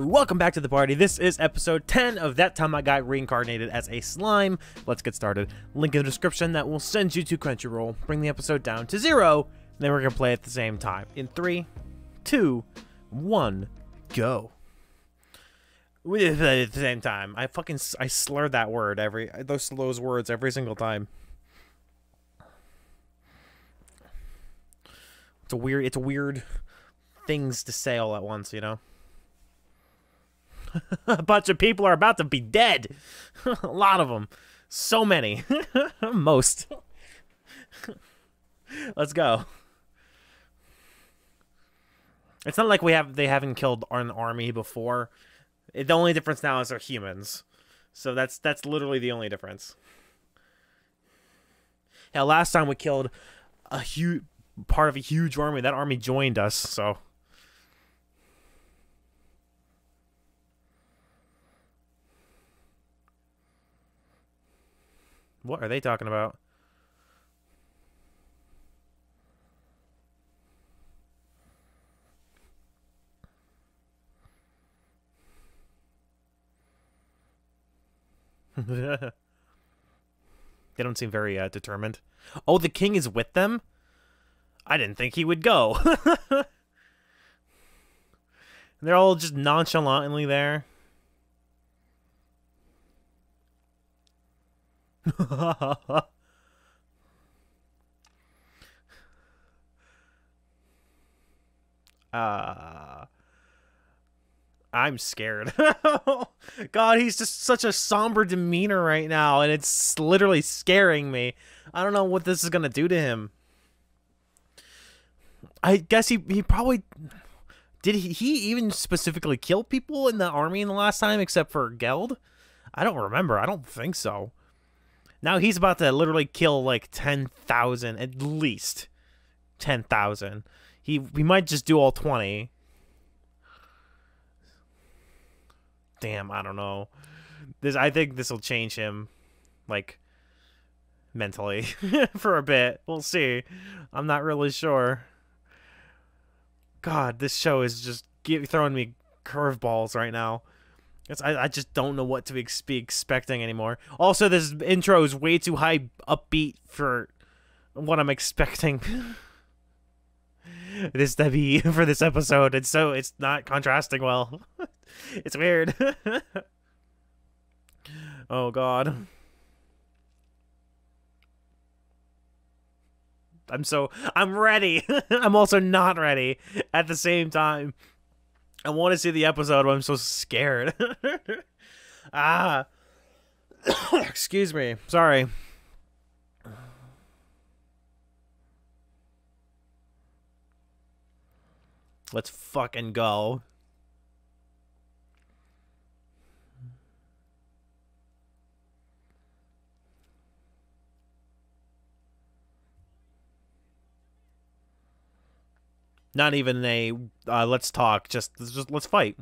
Welcome back to the party. This is episode 10 of That Time I Got Reincarnated as a Slime. Let's get started. Link in the description that will send you to Crunchyroll. Bring the episode down to zero. Then we're going to play at the same time. In three, two, one, go. We did it at the same time. I fucking I slur that word every those those words every single time. It's a weird it's a weird things to say all at once, you know. a bunch of people are about to be dead. a lot of them. So many. Most. Let's go. It's not like we have they haven't killed an army before. The only difference now is they're humans. So that's that's literally the only difference. Yeah, last time we killed a huge part of a huge army. That army joined us, so What are they talking about? they don't seem very uh, determined. Oh, the king is with them? I didn't think he would go. They're all just nonchalantly there. uh I'm scared. God, he's just such a somber demeanor right now, and it's literally scaring me. I don't know what this is gonna do to him. I guess he he probably did he, he even specifically kill people in the army in the last time except for Geld? I don't remember. I don't think so. Now he's about to literally kill like 10,000 at least. 10,000. He we might just do all 20. Damn, I don't know. This I think this will change him like mentally for a bit. We'll see. I'm not really sure. God, this show is just throwing me curveballs right now. I, I just don't know what to be, be expecting anymore. Also, this intro is way too high upbeat for what I'm expecting this to be for this episode, and so it's not contrasting well. it's weird. oh god. I'm so I'm ready. I'm also not ready at the same time. I want to see the episode, but I'm so scared. ah. Excuse me. Sorry. Let's fucking go. Not even a uh, let's talk. Just just let's fight.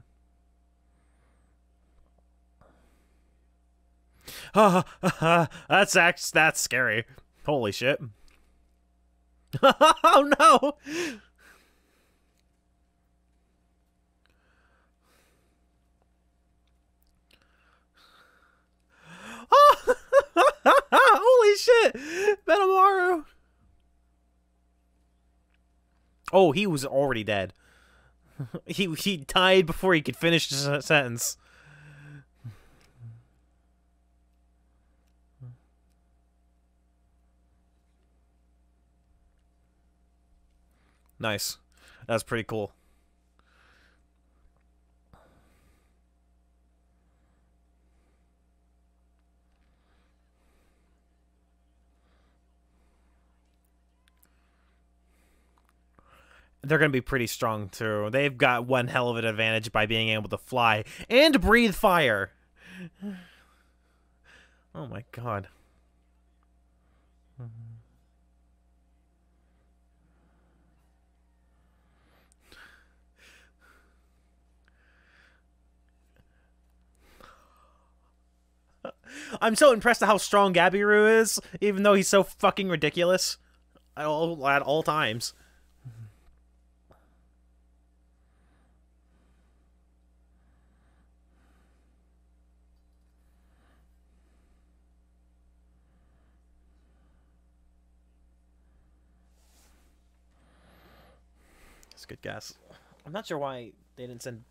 that's that's that's scary. Holy shit. oh no. Holy shit! Benimaru! Oh, he was already dead. he he died before he could finish the sentence. Nice. That's pretty cool. They're going to be pretty strong too. They've got one hell of an advantage by being able to fly and breathe fire. Oh my god. I'm so impressed at how strong Gabiru is, even though he's so fucking ridiculous at all at all times. Good guess. I'm not sure why they didn't send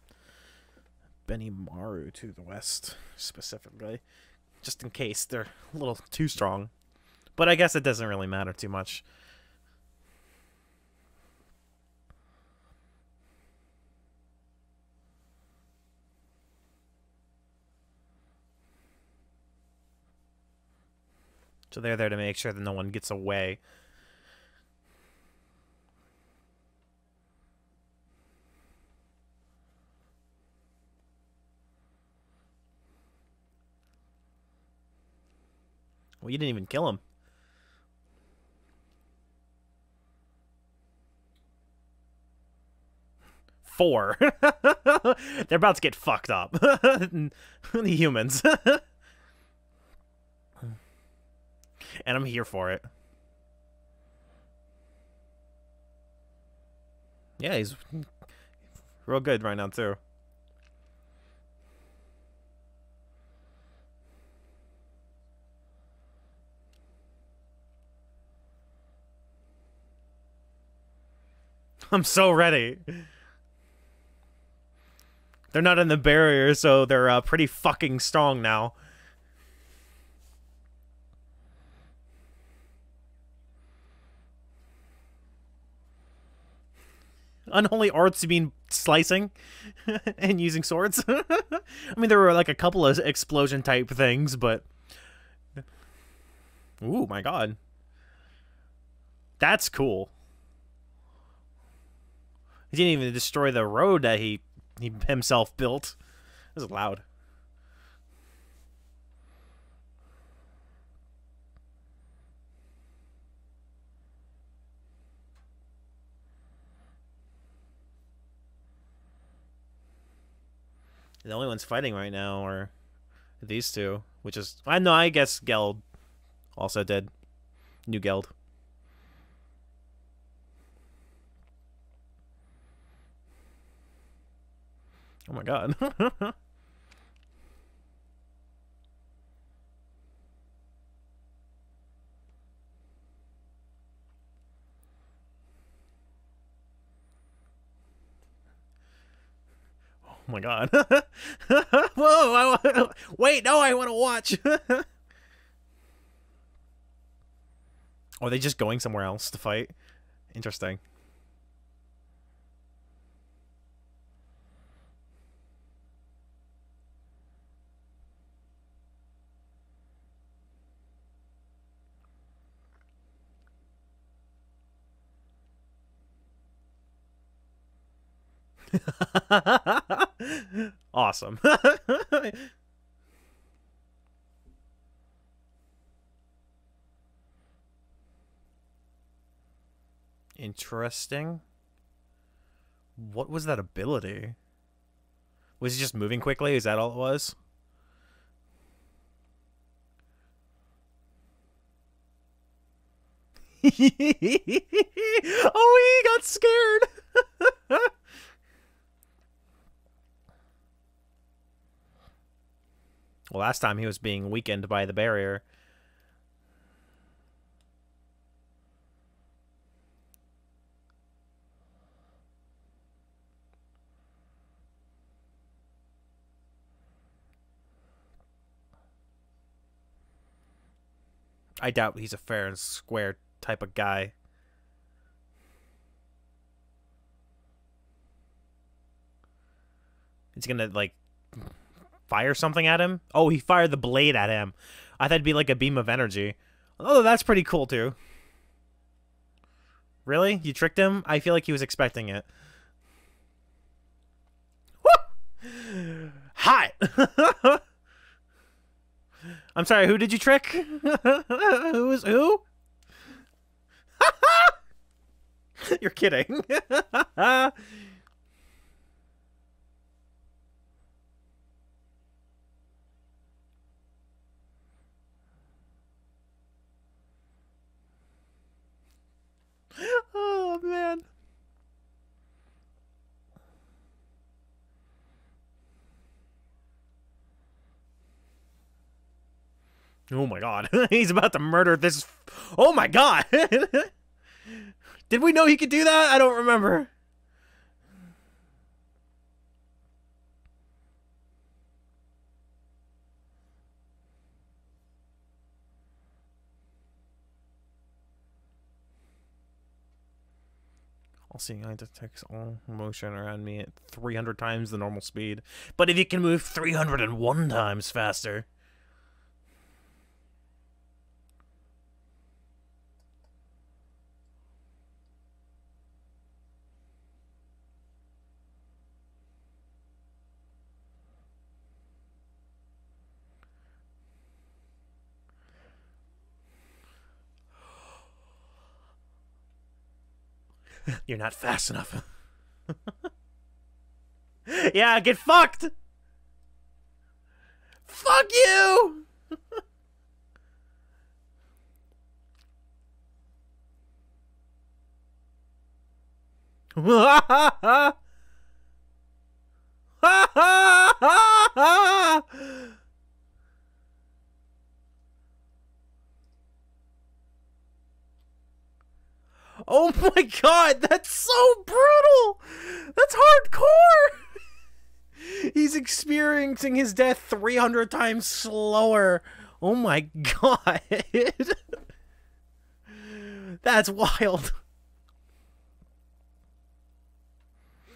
Benimaru to the west specifically, just in case they're a little too strong. But I guess it doesn't really matter too much. So they're there to make sure that no one gets away. Well, you didn't even kill him. Four. They're about to get fucked up. the humans. and I'm here for it. Yeah, he's real good right now too. I'm so ready. They're not in the barrier, so they're uh, pretty fucking strong now. unholy arts mean slicing and using swords i mean there were like a couple of explosion type things but Ooh, my god that's cool he didn't even destroy the road that he, he himself built it was loud The only ones fighting right now are these two, which is I know I guess Geld also did. New Geld. Oh my god. Oh my god. Whoa! I, wait, no, I want to watch. Are they just going somewhere else to fight? Interesting. awesome. Interesting. What was that ability? Was he just moving quickly? Is that all it was? oh, he got scared. Well, last time he was being weakened by the barrier. I doubt he's a fair and square type of guy. He's gonna like fire something at him? Oh, he fired the blade at him. I thought it'd be like a beam of energy. Oh, that's pretty cool too. Really? You tricked him? I feel like he was expecting it. Woo! Hot! I'm sorry, who did you trick? who was who? You're kidding. Oh man. Oh my god. He's about to murder this. Oh my god. Did we know he could do that? I don't remember. All seeing eye detects all motion around me at 300 times the normal speed. But if you can move 301 times faster. You're not fast enough. yeah, get fucked! Fuck you! Oh my god, that's so brutal! That's hardcore! He's experiencing his death 300 times slower. Oh my god. that's wild.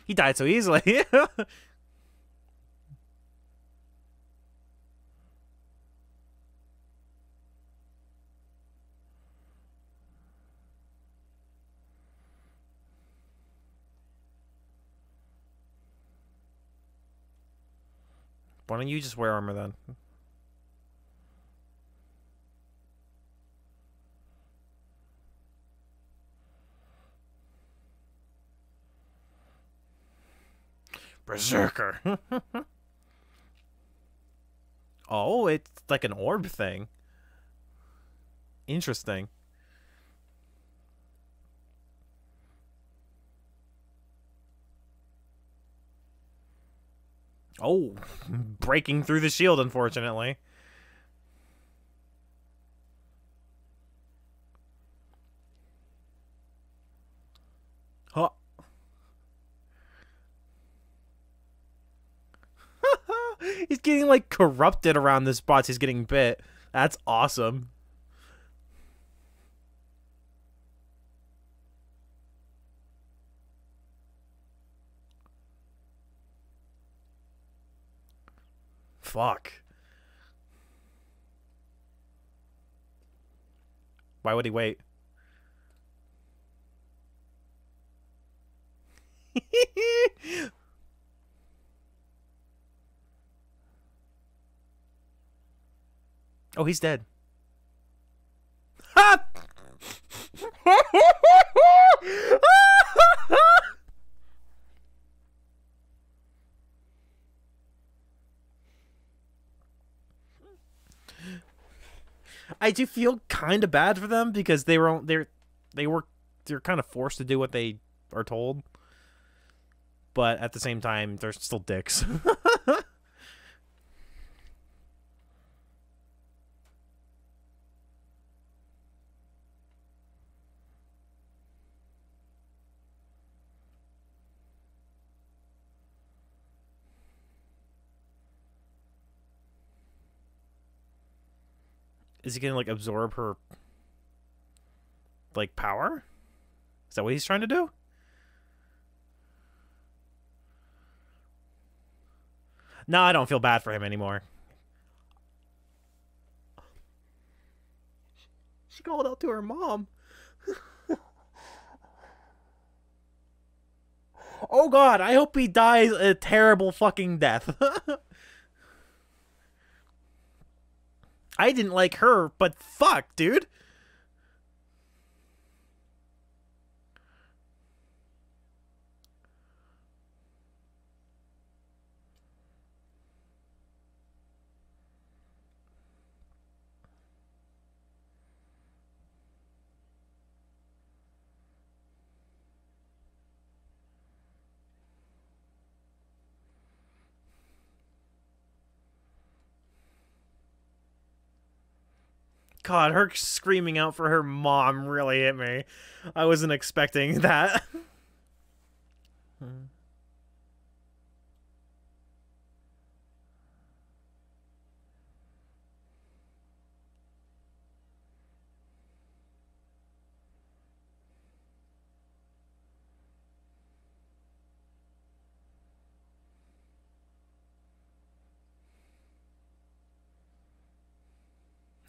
He died so easily. Why don't you just wear armor then? Berserker. oh, it's like an orb thing. Interesting. Oh, breaking through the shield, unfortunately. He's getting, like, corrupted around the spots he's getting bit. That's awesome. Fuck. Why would he wait? oh, he's dead. I do feel kind of bad for them because they were they they were they're kind of forced to do what they are told, but at the same time they're still dicks. Is he gonna like absorb her like power? Is that what he's trying to do? No, I don't feel bad for him anymore. She called out to her mom. oh god, I hope he dies a terrible fucking death. I didn't like her, but fuck, dude. God, her screaming out for her mom really hit me. I wasn't expecting that. Hmm.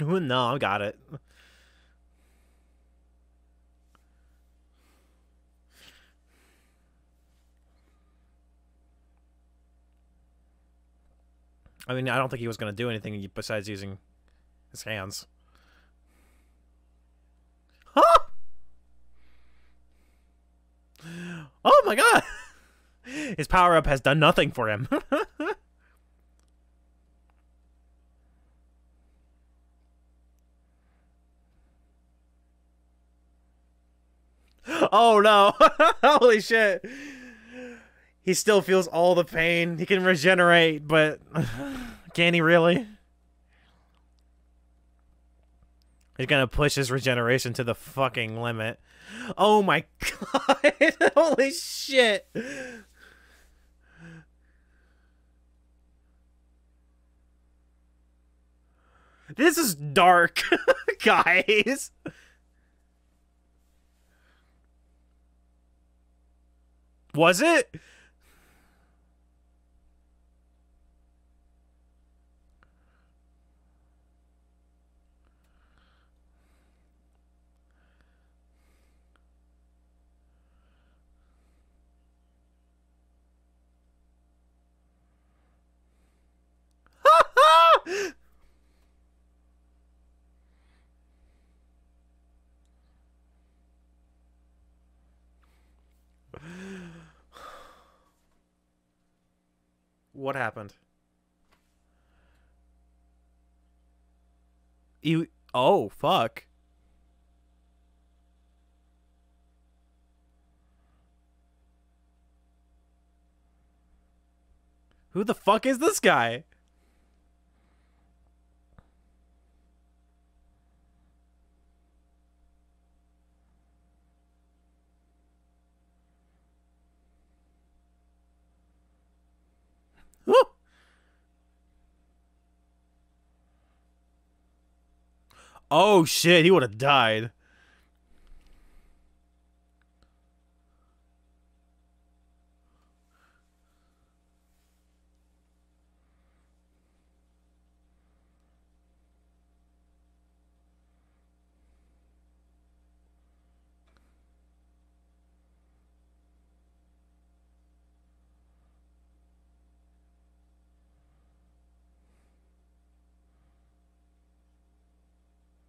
no, I got it. I mean, I don't think he was going to do anything besides using his hands. Huh? Oh my god! His power up has done nothing for him. oh no! Holy shit! He still feels all the pain. He can regenerate, but can he really? He's gonna push his regeneration to the fucking limit. Oh my god! Holy shit! This is dark, guys. Was it? What happened? You. Oh, fuck. Who the fuck is this guy? Oh shit, he would have died.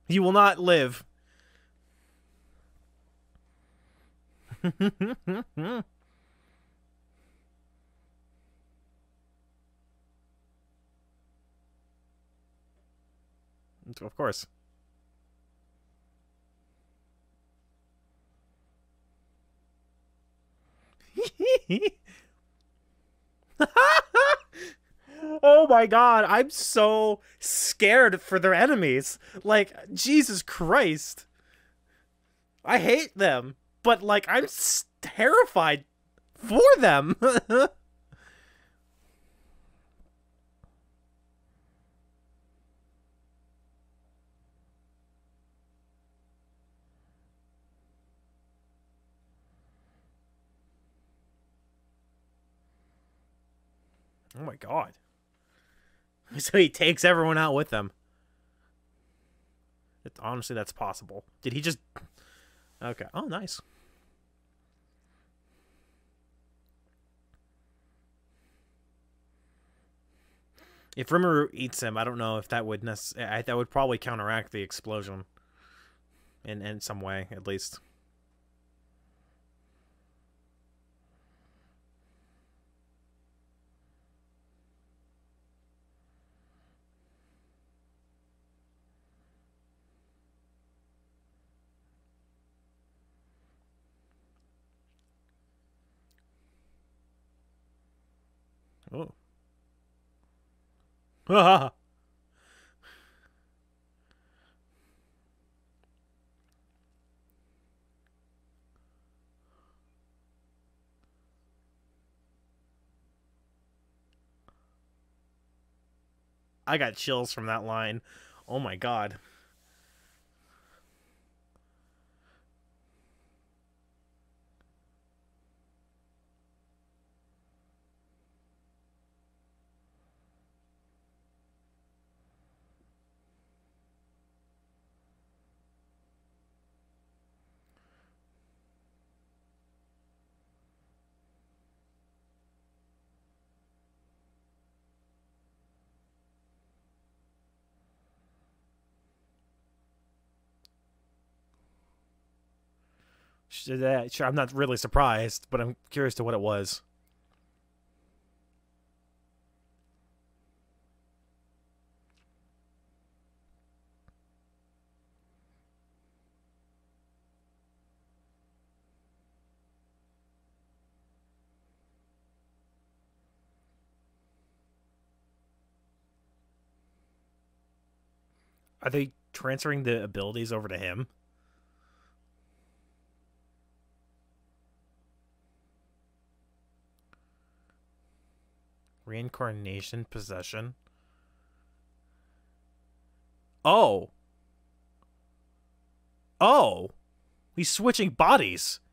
You will not live. of course. oh my god, I'm so scared for their enemies. Like, Jesus Christ. I hate them, but like, I'm terrified for them. Oh my god. So he takes everyone out with him. It, honestly, that's possible. Did he just... Okay. Oh, nice. If Rimuru eats him, I don't know if that would necess- that would probably counteract the explosion. In in some way, at least. Oh. I got chills from that line. Oh my god. Sure, I'm not really surprised, but I'm curious to what it was. Are they transferring the abilities over to him? Reincarnation possession. Oh. Oh. He's switching bodies.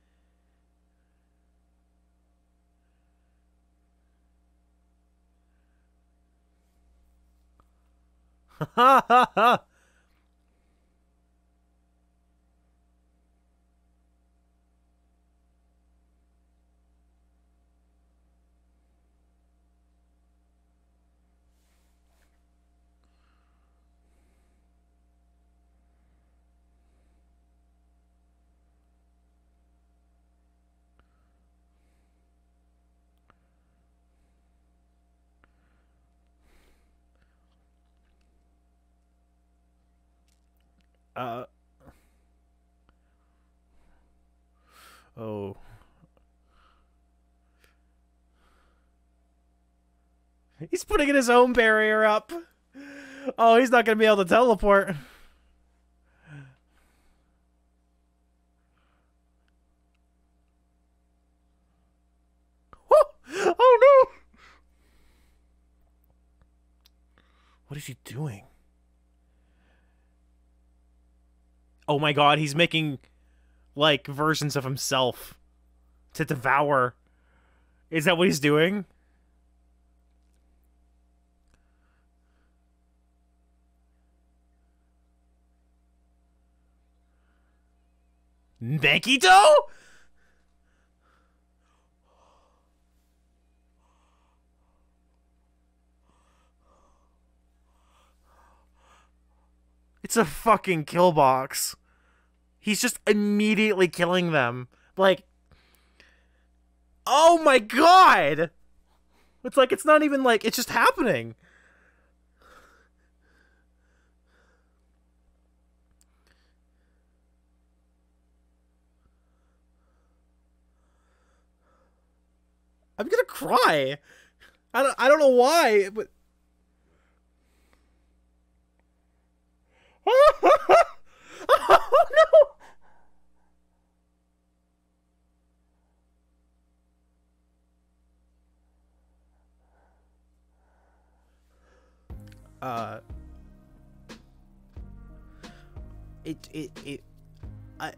Ha ha ha! Uh. Oh. He's putting in his own barrier up. Oh, he's not going to be able to teleport. Oh, no! What is he doing? Oh my god, he's making like versions of himself to devour. Is that what he's doing? Megiddo? It's a fucking kill box. He's just immediately killing them. Like, oh my god! It's like, it's not even like, it's just happening. I'm gonna cry. I don't, I don't know why, but oh no! Uh, it it it I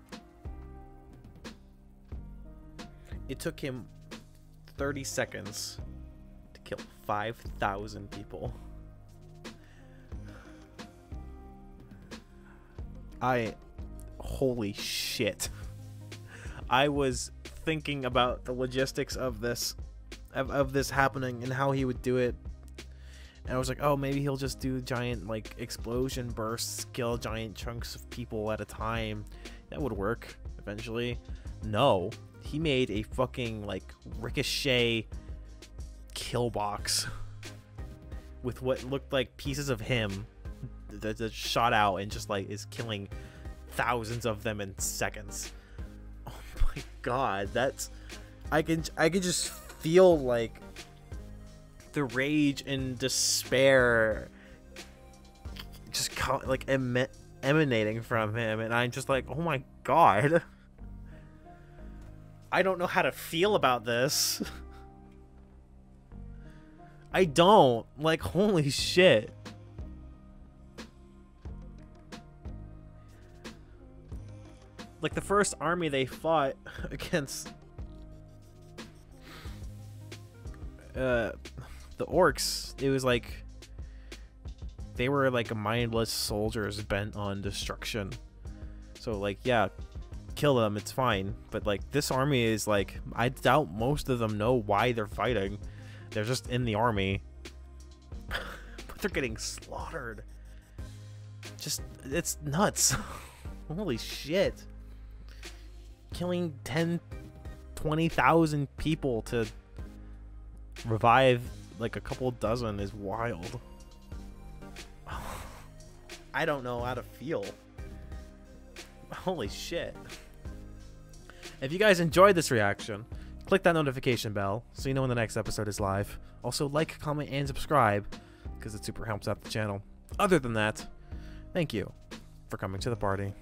it took him 30 seconds to kill 5,000 people. I holy shit. I was thinking about the logistics of this of, of this happening and how he would do it. And I was like, oh, maybe he'll just do giant like explosion bursts, kill giant chunks of people at a time. That would work eventually. No, he made a fucking like ricochet kill box with what looked like pieces of him that, that shot out and just like is killing thousands of them in seconds. Oh my god, that's I can I can just feel like the rage and despair just come like em emanating from him and I'm just like, "Oh my god." I don't know how to feel about this. I don't. Like, holy shit. Like the first army they fought against uh the orcs it was like they were like mindless soldiers bent on destruction. So like yeah kill them it's fine. But like this army is like i doubt most of them know why they're fighting. They're just in the army. But they're getting slaughtered. Just it's nuts. Holy shit killing 10, 20,000 people to revive like a couple dozen is wild. I don't know how to feel. Holy shit. If you guys enjoyed this reaction, click that notification bell so you know when the next episode is live. Also, like, comment, and subscribe because it super helps out the channel. Other than that, thank you for coming to the party.